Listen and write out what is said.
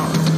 Power.